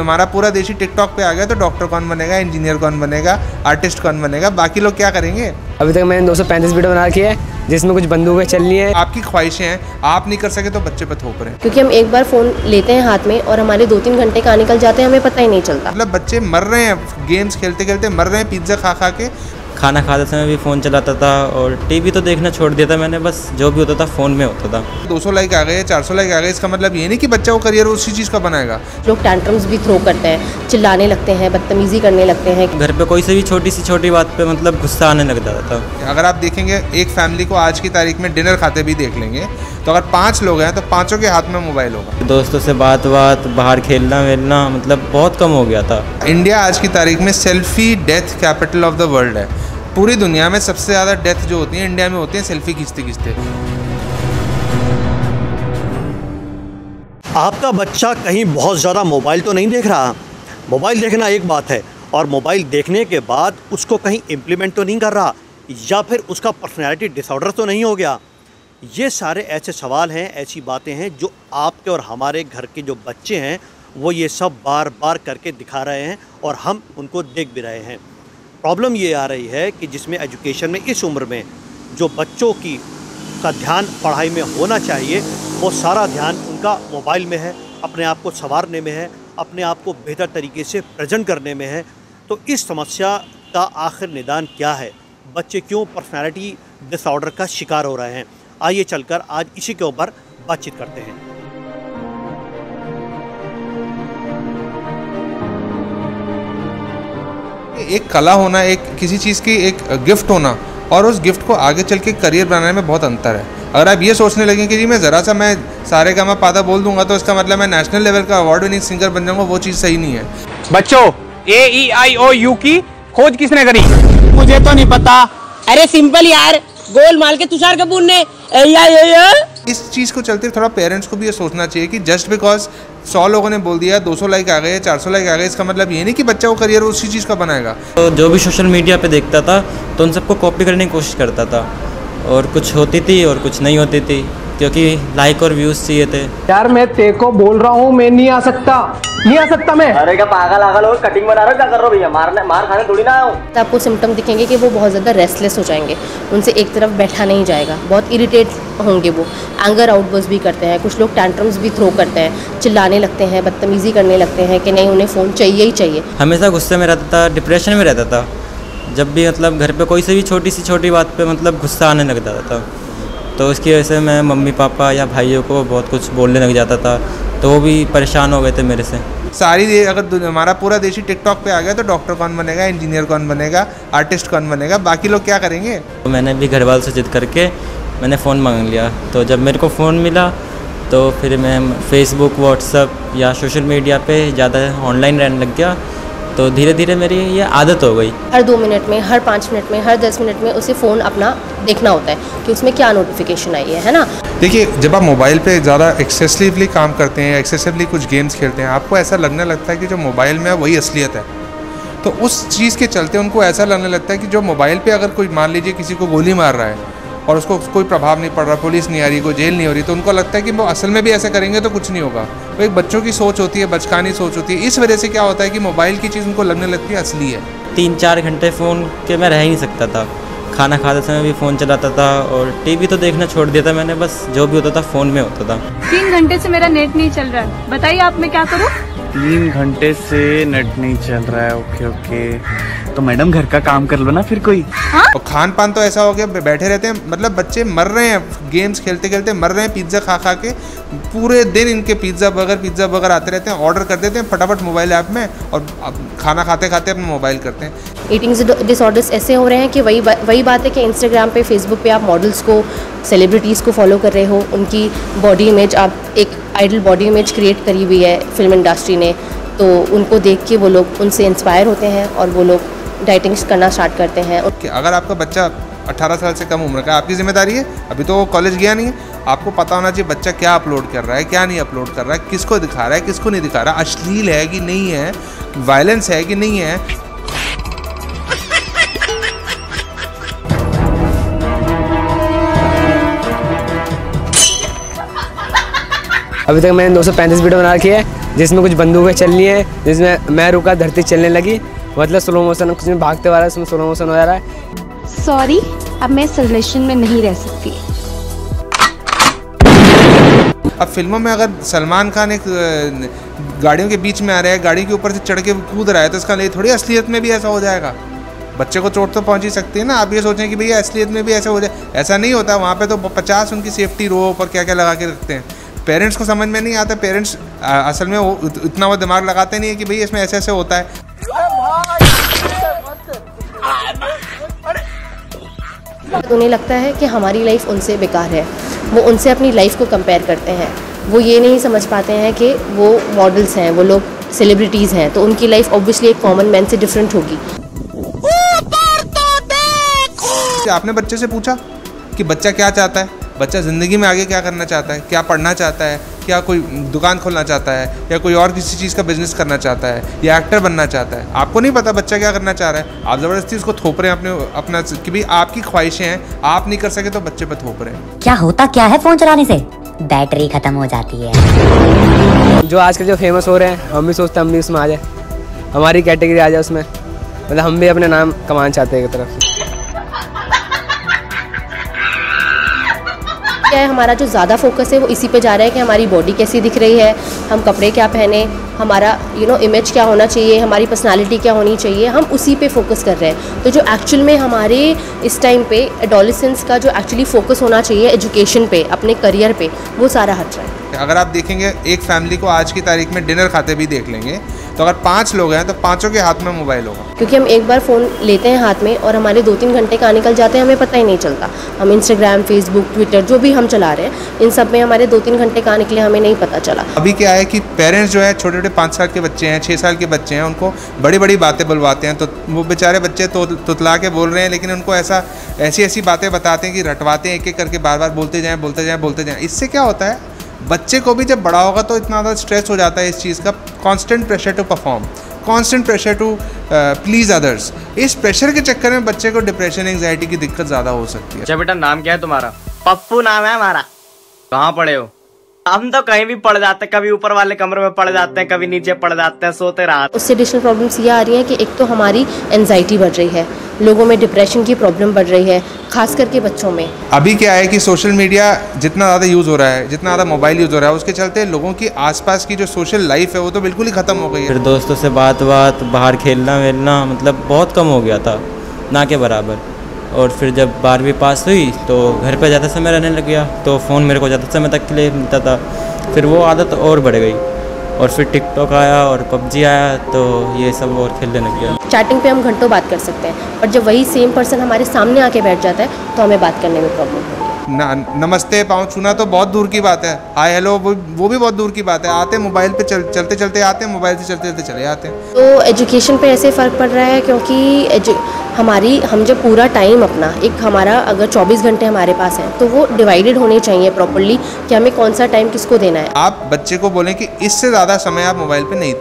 हमारा पूरा देश ही टिकटॉक पे आ गया तो डॉक्टर कौन बनेगा इंजीनियर कौन बनेगा आर्टिस्ट कौन बनेगा बाकी लोग क्या करेंगे? अभी तक मैंने 235 वीडियो बना रखी है जिसमें कुछ बंदूकें चल रही हैं। आपकी ख्वाहिशें हैं आप नहीं कर सके तो बच्चे पे थोप रहे हैं। क्योंकि हम एक बार फ़ोन लेते हैं हाथ में और हमारे दो तीन घंटे कहाँ निकल जाते हैं हमें पता ही नहीं चलता। मतलब बच्चे मर रहे हैं गेम्स खेलते खेलते मर रहे हैं पिज़्ज़ा खा खा के खाना खाते समय भी फ़ोन चलाता था और टीवी तो देखना छोड़ दिया था मैंने बस जो भी होता था फ़ोन में होता था। 200 लाइक आ गए 400 लाइक आ गए इसका मतलब ये नहीं कि बच्चा वो करियर उसी चीज़ का बनाएगा। लोग टैंट्रम्स भी थ्रो करते हैं चिल्लाने लगते हैं बदतमीज़ी करने लगते हैं। घर पर कोई से भी छोटी सी छोटी बात पर मतलब गुस्सा आने लग जाता था। अगर आप देखेंगे एक फैमिली को आज की तारीख में डिनर खाते भी देख लेंगे तो अगर पाँच लोग हैं तो पाँचों के हाथ में मोबाइल होगा। दोस्तों से बात बात बाहर खेलना वेलना मतलब बहुत कम हो गया था। इंडिया आज की तारीख में selfie death capital of the world है। पूरी दुनिया में सबसे ज़्यादा डेथ जो होती है इंडिया में होती है सेल्फी खींचते खींचते आपका बच्चा कहीं बहुत ज़्यादा मोबाइल तो नहीं देख रहा? मोबाइल देखना एक बात है, और मोबाइल देखने के बाद उसको कहीं इम्प्लीमेंट तो नहीं कर रहा? या फिर उसका पर्सनैलिटी डिसऑर्डर तो नहीं हो गया? ये सारे ऐसे सवाल हैं, ऐसी बातें हैं, जो आपके और हमारे घर के जो बच्चे हैं, वो ये सब बार बार करके दिखा रहे हैं, और हम उनको देख भी रहे हैं। प्रॉब्लम ये आ रही है कि जिसमें एजुकेशन में इस उम्र में जो बच्चों की, का ध्यान पढ़ाई में होना चाहिए, वो सारा ध्यान उनका मोबाइल में है, अपने आप को संवारने में है, अपने आप को बेहतर तरीके से प्रेजेंट करने में है। तो इस समस्या का आखिर निदान क्या है? बच्चे क्यों पर्सनैलिटी डिसऑर्डर का शिकार हो रहे हैं? आइए चलकर आज इसी के ऊपर बातचीत करते हैं। एक कला होना एक किसी चीज़ की एक गिफ्ट होना और उस गिफ्ट को आगे चल के करियर बनाने में बहुत अंतर है। अगर आप ये सोचने लगें कि जी मैं ज़रा सा मैं सारे का मैं पादा बोल दूँगा तो इसका मतलब मैं नेशनल लेवल का अवार्ड विनिंग सिंगर बन जाऊँगा वो चीज़ सही नहीं है। बच्चों ए ई आई ओ यू की खोज किसने करी? मुझे तो नहीं पता। अरे सिंपल यार गोल माल के तुषार कपूर ने ए या ए या इस चीज़ को चलते थोड़ा पेरेंट्स को भी ये सोचना चाहिए कि जस्ट बिकॉज़ सौ लोगों ने बोल दिया 200 लाइक आ गए 400 लाइक आ गए, इसका मतलब ये नहीं कि बच्चा वो करियर उसी चीज़ का बनाएगा। तो जो भी सोशल मीडिया पर देखता था तो उन सबको कॉपी करने की कोशिश करता था। और कुछ होती थी और कुछ नहीं होती थी। क्योंकि लाइक और व्यूज़ चाहिए थे। यार मैं तेरे को बोल रहा हूँ मैं नहीं आ सकता। नहीं आ सकता मैं। अरे क्या पागल आगल हो? कटिंग बना रहे क्या कर रहे हो भैया? मारने मार खाने थोड़ी ना आया हूँ तो आपको सिम्टम दिखेंगे कि वो बहुत ज़्यादा रेस्टलेस हो जाएँगे। उनसे एक तरफ़ बैठा नहीं जाएगा। बहुत इरिटेट होंगे वो। एंगर आउटबर्स भी करते हैं। कुछ लोग टैंट्रम्स भी थ्रो करते हैं। चिल्लाने लगते हैं बदतमीज़ी करने लगते हैं कि नहीं उन्हें फ़ोन चाहिए ही चाहिए। हमेशा गुस्से में रहता था डिप्रेशन में रहता था। जब भी मतलब घर पे कोई से भी छोटी सी छोटी बात पे मतलब गुस्सा आने लग जाता था। तो उसकी वजह से मैं मम्मी पापा या भाइयों को बहुत कुछ बोलने लग जाता था तो वो भी परेशान हो गए थे मेरे से। सारी अगर हमारा पूरा देश ही टिकटॉक पे आ गया तो डॉक्टर कौन बनेगा इंजीनियर कौन बनेगा आर्टिस्ट कौन बनेगा बाकी लोग क्या करेंगे? तो मैंने भी घर वालों से जिद करके मैंने फ़ोन मांग लिया। तो जब मेरे को फ़ोन मिला तो फिर मैं फेसबुक व्हाट्सअप या सोशल मीडिया पे ज़्यादा ऑनलाइन रहने लग गया। तो धीरे धीरे मेरी ये आदत हो गई। हर दो मिनट में हर पाँच मिनट में हर दस मिनट में उसे फ़ोन अपना देखना होता है कि उसमें क्या नोटिफिकेशन आई है है ना? देखिए जब आप मोबाइल पे ज़्यादा एक्सेसिवली काम करते हैं एक्सेसिवली कुछ गेम्स खेलते हैं आपको ऐसा लगने लगता है कि जो मोबाइल में है वही असलियत है। तो उस चीज़ के चलते उनको ऐसा लगने लगता है कि जो मोबाइल पे अगर कोई मान लीजिए किसी को गोली मार रहा है और उसको कोई प्रभाव नहीं पड़ रहा पुलिस नहीं आ रही कोई जेल नहीं हो रही तो उनको लगता है कि वो असल में भी ऐसा करेंगे तो कुछ नहीं होगा। तो एक बच्चों की सोच होती है बचकानी सोच होती है इस वजह से क्या होता है कि मोबाइल की चीज़ उनको लगने लगती है असली है। तीन चार घंटे फ़ोन के मैं रह ही नहीं सकता था। खाना खाते समय भी फ़ोन चलाता था और टीवी तो देखना छोड़ दिया था मैंने बस जो भी होता था फ़ोन में होता था। तीन घंटे से मेरा नेट नहीं चल रहा है। बताइए आप मैं क्या करूँ? तीन घंटे से नेट नहीं चल रहा है ओके ओके। तो मैडम घर का काम कर लो ना फिर कोई। और खान पान तो ऐसा हो गया बैठे रहते हैं मतलब बच्चे मर रहे हैं गेम्स खेलते खेलते मर रहे हैं पिज़्ज़ा खा खा के पूरे दिन इनके पिज़्ज़ा बर्गर पिज़्ज़ा बर्गर आते रहते हैं ऑर्डर कर देते हैं फटाफट मोबाइल ऐप में और खाना खाते खाते अपना मोबाइल करते हैं। ईटिंग डिसऑर्डर्स ऐसे हो रहे हैं कि वही बा- वही बात है कि इंस्टाग्राम पे फेसबुक पे आप मॉडल्स को सेलिब्रिटीज़ को फॉलो कर रहे हो उनकी बॉडी इमेज आप एक आइडल बॉडी इमेज क्रिएट करी हुई है फ़िल्म इंडस्ट्री ने तो उनको देख के वो लोग उनसे इंस्पायर होते हैं और वो लोग डाइटिंग्स करना स्टार्ट करते हैं। कि अगर आपका बच्चा 18 साल से कम उम्र का आपकी ज़िम्मेदारी है? अभी तो वो कॉलेज गया नहीं है। आपको पता होना चाहिए बच्चा क्या अपलोड कर रहा है क्या नहीं अपलोड कर रहा है किसको दिखा रहा है किसको नहीं दिखा रहा अश्लील है कि नहीं है वायलेंस है कि नहीं है? अभी तक मैंने 235 वीडियो बना रखी है जिसमें कुछ बंदूकें चल रही हैं जिसमें मैं रुका धरती चलने लगी मतलब स्लो मोशन कुछ में भागते हुआ रहा है उसमें स्लो मोशन हो जा रहा है। सॉरी अब मैं इस रिलेशन में नहीं रह सकती। अब फ़िल्मों में अगर सलमान खान एक गाड़ियों के बीच में आ रहा है गाड़ी के ऊपर से चढ़ के कूद रहा है तो इसका लिए थोड़ी असलियत में भी ऐसा हो जाएगा। बच्चे को चोट तो पहुँच ही सकती है ना आप ये सोचें कि भैया असलियत में भी ऐसा हो जाए। ऐसा नहीं होता वहाँ पे तो पचास उनकी सेफ्टी रोप और क्या क्या लगा के रखते हैं। पेरेंट्स को समझ में नहीं आता पेरेंट्स असल में वो इतना वो दिमाग लगाते नहीं है कि भैया इसमें ऐसे ऐसे होता है। तो उन्हें लगता है कि हमारी लाइफ उनसे बेकार है। वो उनसे अपनी लाइफ को कंपेयर करते हैं। वो ये नहीं समझ पाते हैं कि वो मॉडल्स हैं, वो लोग सेलिब्रिटीज़ हैं तो उनकी लाइफ ऑब्वियसली एक कॉमन मैन से डिफरेंट होगी। आपने बच्चे से पूछा कि बच्चा क्या चाहता है? बच्चा ज़िंदगी में आगे क्या करना चाहता है? क्या पढ़ना चाहता है? क्या कोई दुकान खोलना चाहता है या कोई और किसी चीज़ का बिज़नेस करना चाहता है या एक्टर बनना चाहता है? आपको नहीं पता बच्चा क्या करना चाह रहा है? आप ज़बरदस्ती उसको थोप रहे हैं अपने अपना कि भाई आपकी ख्वाहिशें हैं आप नहीं कर सके तो बच्चे पर थोप रहे हैं। क्या होता क्या है फ़ोन चलाने से? बैटरी खत्म हो जाती है। जो आजकल जो फ़ेमस हो रहे हैं हम भी सोचते हैं हम भी उसमें आ जाए। हमारी कैटेगरी आ जाए उसमें। मतलब हम भी अपने नाम कमाना चाहते हैं एक तरफ़ क्या है? हमारा जो ज़्यादा फोकस है वो इसी पे जा रहा है कि हमारी बॉडी कैसी दिख रही है, हम कपड़े क्या पहने हमारा यू नो इमेज क्या होना चाहिए हमारी पर्सनालिटी क्या होनी चाहिए हम उसी पे फोकस कर रहे हैं। तो जो एक्चुअल में हमारे इस टाइम पे एडोलिसेंस का जो एक्चुअली फोकस होना चाहिए एजुकेशन पे अपने करियर पे वो सारा हट रहा है। अगर आप देखेंगे एक फैमिली को आज की तारीख में डिनर खाते भी देख लेंगे तो अगर पाँच लोग हैं तो पाँचों के हाथ में मोबाइल होगा। क्योंकि हम एक बार फ़ोन लेते हैं हाथ में और हमारे दो तीन घंटे कहाँ निकल जाते हैं हमें पता ही नहीं चलता। हम इंस्टाग्राम फेसबुक ट्विटर जो भी हम चला रहे हैं इन सब में हमारे दो तीन घंटे कहाँ निकले हमें नहीं पता चला। अभी क्या है कि पेरेंट्स जो है छोटे छोटे पाँच साल के बच्चे हैं छः साल के बच्चे हैं, उनको बड़ी बड़ी बातें बुलवाते हैं। तो वो बेचारे बच्चे तो तुतला के बोल रहे हैं, लेकिन उनको ऐसा, ऐसी ऐसी बातें बताते हैं कि रटवाते हैं एक एक करके बार बार बोलते जाएँ बोलते जाएँ बोलते जाएँ। इससे क्या होता है, बच्चे को भी जब बड़ा होगा तो इतना ज़्यादा स्ट्रेस हो जाता है इस चीज़ का constant pressure to perform constant pressure to please others इस प्रेशर के चक्कर में बच्चे को डिप्रेशन एंगजाइटी की दिक्कत ज़्यादा हो सकती है। अच्छा बेटा, नाम क्या है तुम्हारा? पप्पू नाम है हमारा। कहाँ पढ़े हो? हम तो कहीं भी पड़ जाते हैं कभी ऊपर वाले कमरे में पड़ जाते हैं कभी नीचे पड़ जाते हैं सोते रात। उससे एडिशनल प्रॉब्लम्स ये आ रही हैं कि एक तो हमारी एनजाइटी बढ़ रही है लोगों में डिप्रेशन की प्रॉब्लम बढ़ रही है खास करके बच्चों में। अभी क्या है कि सोशल मीडिया जितना ज़्यादा यूज़ हो रहा है जितना ज़्यादा मोबाइल यूज़ हो रहा है उसके चलते लोगों की आसपास की जो सोशल लाइफ है वो तो बिल्कुल ही ख़त्म हो गई है। फिर दोस्तों से बात बात बाहर खेलना वेलना मतलब बहुत कम हो गया था ना के बराबर। और फिर जब बारहवीं पास हुई तो घर पर ज़्यादा समय रहने लग गया। तो फ़ोन मेरे को ज़्यादा समय तक के लिए मिलता था। फिर वो आदत और बढ़ गई और फिर टिकटॉक आया और पबजी आया तो ये सब और खेलने लग गया। चैटिंग पे हम घंटों बात कर सकते हैं और जब वही सेम पर्सन हमारे सामने आके बैठ जाता है तो हमें बात करने में प्रॉब्लम होती है। न, नमस्ते पाँव छूना तो बहुत दूर की बात है। हाय हेलो वो वो भी बहुत दूर की बात है। आते मोबाइल पे चल, चलते चलते आते हैं मोबाइल से चलते चलते चले आते। हैं तो एजुकेशन पे ऐसे फ़र्क पड़ रहा है क्योंकि हमारी हम जब पूरा टाइम अपना एक हमारा अगर 24 घंटे हमारे पास है तो वो डिवाइडेड होने चाहिए प्रॉपरली कि हमें कौन सा टाइम किसको देना है। आप बच्चे को बोलें कि इससे ज़्यादा समय आप मोबाइल पर नहीं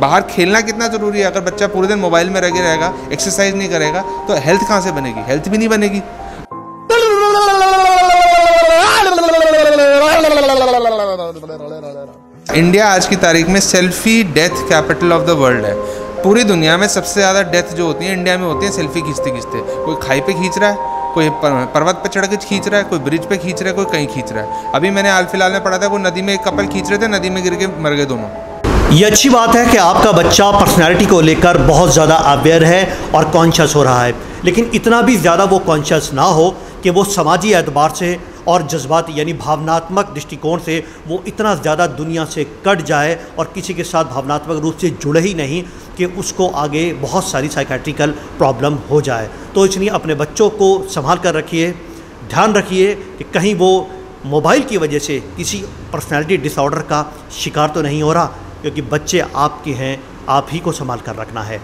बाहर खेलना कितना ज़रूरी है? अगर बच्चा पूरे दिन मोबाइल में लगे रहेगा एक्सरसाइज नहीं करेगा तो हेल्थ कहाँ से बनेगी? हेल्थ भी नहीं बनेगी। इंडिया आज की तारीख में selfie death capital of the world है। पूरी दुनिया में सबसे ज़्यादा डेथ जो होती है, इंडिया में होती है सेल्फी खींचते खींचते कोई खाई पे खींच रहा है, कोई पर्वत पे चढ़ के खींच रहा है, कोई ब्रिज पे खींच रहा है, कोई कहीं खींच रहा है। अभी मैंने हाल फ़िलहाल में पढ़ा था कोई नदी में एक कपल खींच रहे थे, नदी में गिर के मर गए दोनों। ये अच्छी बात है कि आपका बच्चा पर्सनैलिटी को लेकर बहुत ज़्यादा अवेयर है और कॉन्शियस हो रहा है। लेकिन इतना भी ज़्यादा वो कॉन्शियस ना हो कि वो समाजी एतबार से और जज्बात यानी भावनात्मक दृष्टिकोण से वो इतना ज़्यादा दुनिया से कट जाए और किसी के साथ भावनात्मक रूप से जुड़े ही नहीं कि उसको आगे बहुत सारी साइकेट्रिकल प्रॉब्लम हो जाए। तो इसलिए अपने बच्चों को संभाल कर रखिए। ध्यान रखिए कि कहीं वो मोबाइल की वजह से किसी पर्सनैलिटी डिसऑर्डर का शिकार तो नहीं हो रहा, क्योंकि बच्चे आपके हैं, आप ही को संभाल कर रखना है।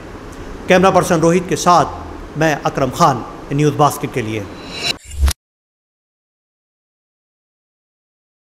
कैमरा पर्सन रोहित के साथ मैं अकरम खान, न्यूज़ बास्केट के लिए।